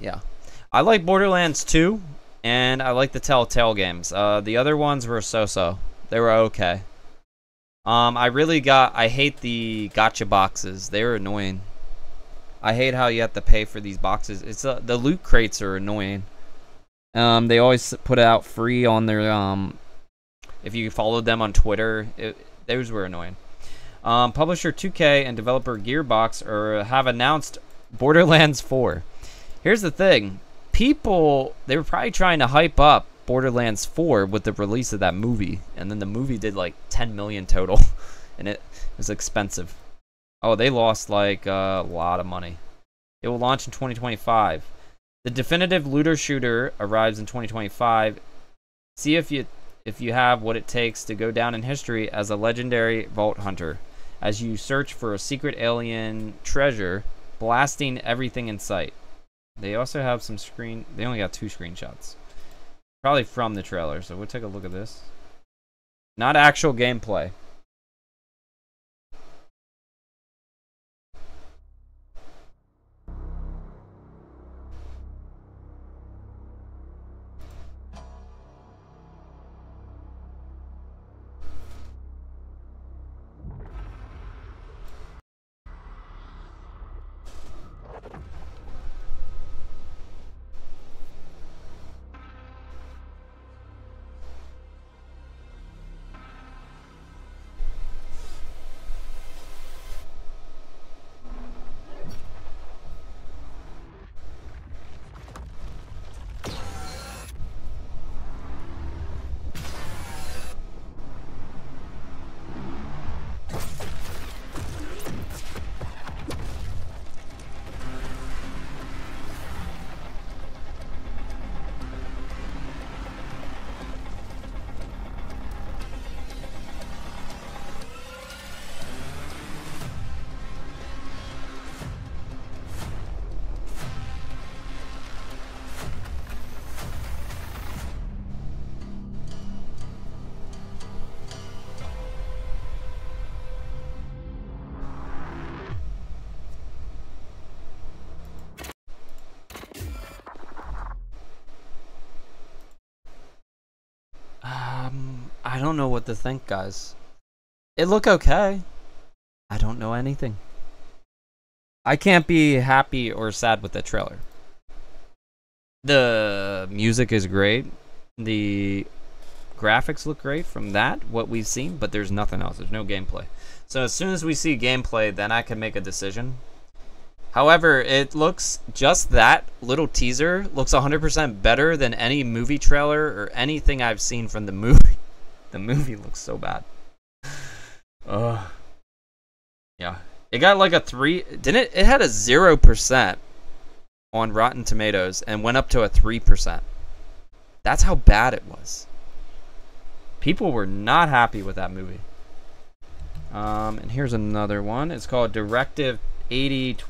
Yeah. I like Borderlands 2, and I like the Telltale games. Uh, the other ones were so-so. They were okay. Um, I really got... I hate the gotcha boxes. They were annoying. I hate how you have to pay for these boxes. It's uh, The loot crates are annoying. Um, they always put out free on their... Um, if you followed them on Twitter, it, those were annoying. Um, publisher 2K and developer Gearbox are, have announced Borderlands 4. Here's the thing. People, they were probably trying to hype up Borderlands 4 with the release of that movie. And then the movie did like 10 million total. and it was expensive. Oh, they lost like a lot of money. It will launch in 2025. The definitive looter shooter arrives in 2025. See if you if you have what it takes to go down in history as a legendary vault hunter as you search for a secret alien treasure, blasting everything in sight. They also have some screen. They only got two screenshots. Probably from the trailer, so we'll take a look at this. Not actual gameplay. I don't know what to think, guys. It look okay. I don't know anything. I can't be happy or sad with the trailer. The music is great. The graphics look great from that, what we've seen, but there's nothing else. There's no gameplay. So as soon as we see gameplay, then I can make a decision. However, it looks just that little teaser looks 100% better than any movie trailer or anything I've seen from the movie. The movie looks so bad. Ugh. Yeah. It got like a 3 didn't it it had a 0% on Rotten Tomatoes and went up to a 3%. That's how bad it was. People were not happy with that movie. Um, and here's another one. It's called Directive 8020.